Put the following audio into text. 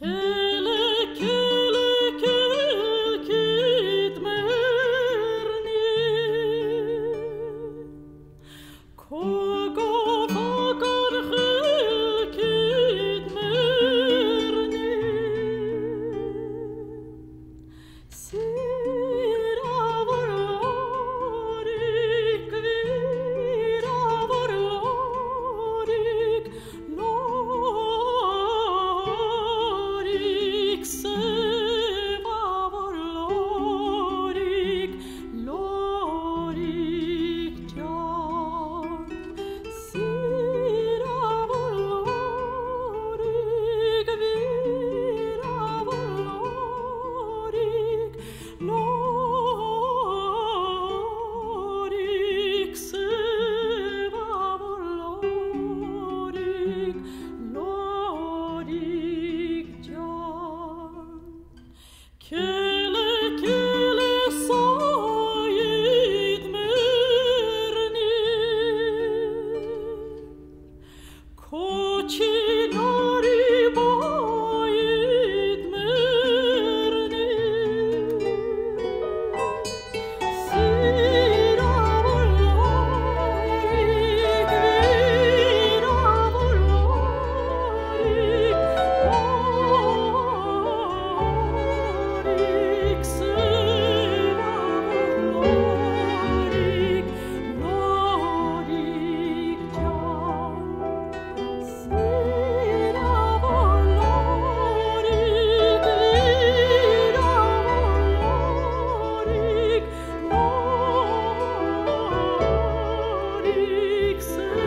Kid. like.